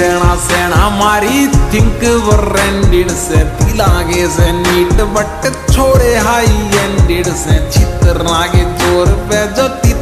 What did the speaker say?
हिरणा सेना मारी, think rendered से पिलागे से नीट, बट छोड़े हाई एंडेड से चित्र नागे ज़ोर पे